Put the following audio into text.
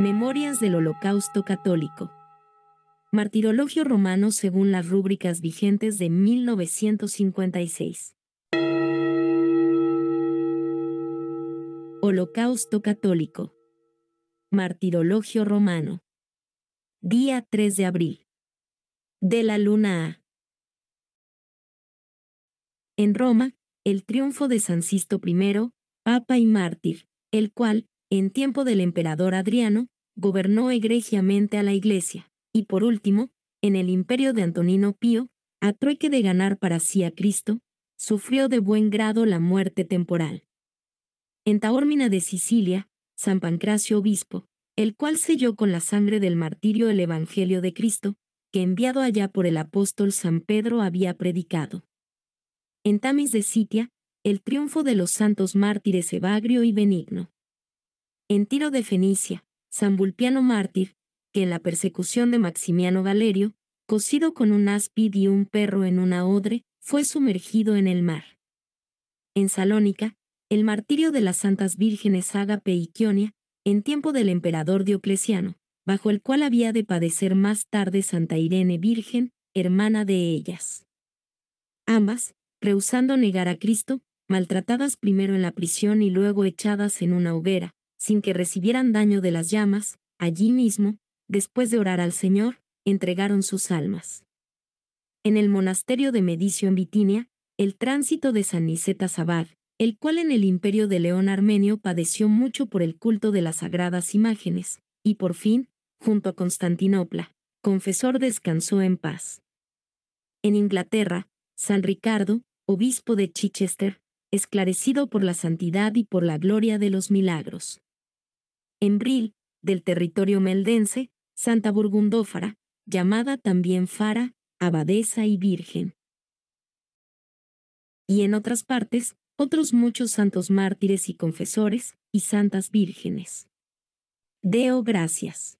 Memorias del Holocausto Católico. Martirologio romano según las rúbricas vigentes de 1956. Holocausto Católico. Martirologio romano. Día 3 de abril. De la luna A. En Roma, el triunfo de San Sisto I, Papa y mártir, el cual, en tiempo del emperador Adriano, gobernó egregiamente a la Iglesia, y por último, en el imperio de Antonino Pío, a trueque de ganar para sí a Cristo, sufrió de buen grado la muerte temporal. En Taormina de Sicilia, San Pancracio obispo, el cual selló con la sangre del martirio el Evangelio de Cristo, que enviado allá por el apóstol San Pedro había predicado. En Tamis de Sitia, el triunfo de los santos mártires Evagrio y Benigno. En Tiro de Fenicia, San Vulpiano mártir, que en la persecución de Maximiano Galerio, cosido con un áspid y un perro en una odre, fue sumergido en el mar. En Salónica, el martirio de las santas vírgenes Ágape y Quionia, en tiempo del emperador Diocleciano, bajo el cual había de padecer más tarde Santa Irene Virgen, hermana de ellas. Ambas, rehusando negar a Cristo, maltratadas primero en la prisión y luego echadas en una hoguera, sin que recibieran daño de las llamas, allí mismo, después de orar al Señor, entregaron sus almas. En el monasterio de Medicio en Bitinia, el tránsito de San Niceta Sabad, el cual en el imperio de León Armenio padeció mucho por el culto de las sagradas imágenes, y por fin, junto a Constantinopla, confesor descansó en paz. En Inglaterra, San Ricardo, obispo de Chichester, esclarecido por la santidad y por la gloria de los milagros en Bril, del territorio meldense, Santa Burgundófara, llamada también Fara, abadesa y virgen. Y en otras partes, otros muchos santos mártires y confesores, y santas vírgenes. Deo gracias.